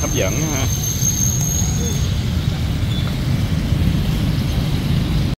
hấp dẫn ha.